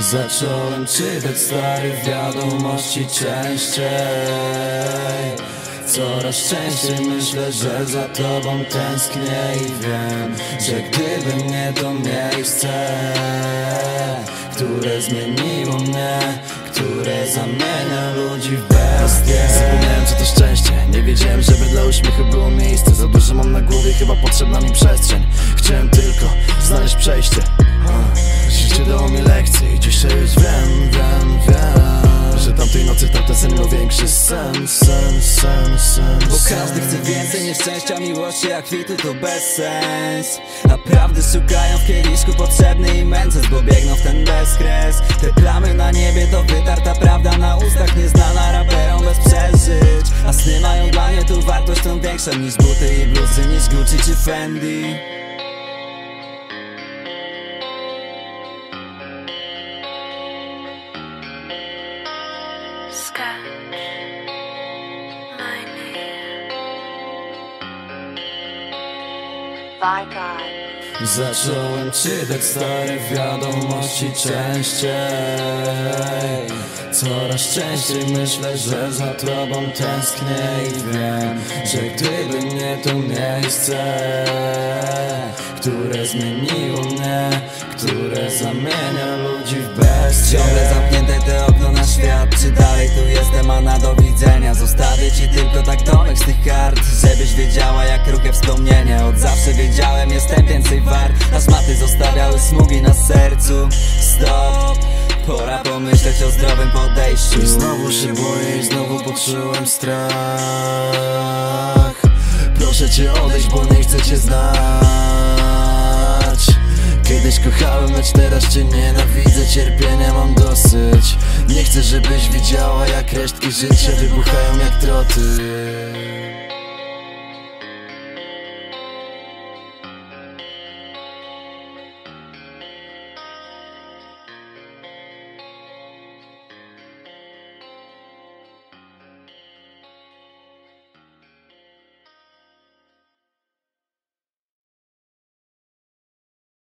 Zacząłem czytać stare wiadomości częściej. Coraz częściej myślę, że za tobą tęsknię i wiem Że gdyby nie to miejsce Które zmieniło mnie Które zamienia ludzi w bestie. Zapomniałem co to szczęście. Nie wiedziałem, żeby dla uśmiechu było miejsce. Za dużo mam na głowie, chyba potrzebna mi przestrzeń. Chciałem tylko znaleźć przejście Życie dało mi lekcje i dzisiaj już wiem, wiem, wiem Że tamtej nocy tamten sen miał większy sens, sen, sen, sen Bo każdy chce więcej niż szczęścia, miłości, a kwitu to bez sens. A prawdy szukają w kieliszku potrzebny im mędrzec Bo biegną w ten bezkres. Te plamy na niebie to wytarta prawda na ustach Nieznana raperom bez przeżyć. A sny mają dla mnie tu wartość tą większą niż buty i bluzy Niż Gucci czy Fendi Zacząłem czytać stare wiadomości częściej Coraz częściej myślę, że za tobą tęsknię i wiem Że gdyby nie to miejsce Które zmieniło mnie Które zamienia ludzi w bestie Ciągle zamknięte te okno na świat Czy dalej tu jestem, a na do widzenia Zostawię ci tylko tak domek z tych kart Żebyś wiedziała jak kruche wspomnienia. Od zawsze wiedziałem, jestem więcej wart. A szmaty zostawiały smugi na sercu. Stop pomyśleć o zdrowym podejściu. I znowu się boję i znowu poczułem strach. Proszę cię odejść, bo nie chcę cię znać. Kiedyś kochałem, lecz teraz cię nienawidzę. Cierpienia mam dosyć. Nie chcę, żebyś widziała jak resztki życia wybuchają jak troty